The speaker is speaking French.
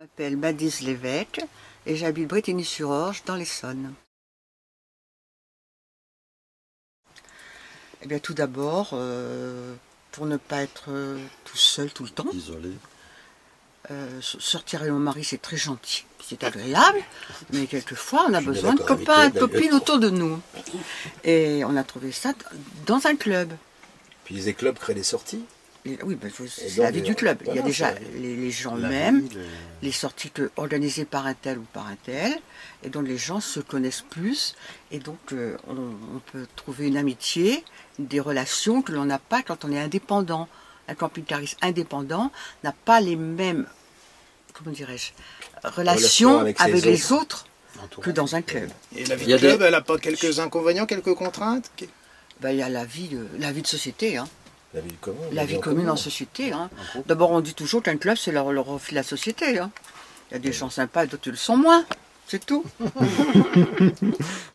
Je m'appelle Madise Lévesque et j'habite Bretigny-sur-Orge dans l'Essonne. Eh bien tout d'abord, euh, pour ne pas être euh, tout seul tout le temps, Isolé. euh, sortir avec mon mari c'est très gentil, c'est agréable, mais quelquefois on a Je besoin de copains et de copines autour de nous. Et on a trouvé ça dans un club. Puis les clubs créent des sorties. Oui, ben, c'est la vie du club. Il y a déjà les, les gens mêmes, les sorties que- organisées par un tel ou par un tel, et donc les gens se connaissent plus, et donc euh, on, on peut trouver une amitié, des relations que l'on n'a pas quand on est indépendant. Un camping-cariste indépendant n'a pas les mêmes, comment dirais-je, relations avec les autres que dans un club. Et la vie Il y a de club, des- elle n'a pas quelques inconvénients, quelques contraintes? Ben, il y a la vie de, la vie de société, hein. La vie commune. la vie en commune en commun. société. Hein. D'abord, on dit toujours qu'un club, c'est le, le reflet de la société. hein. Il y a des gens sympas et d'autres le sont moins. C'est tout.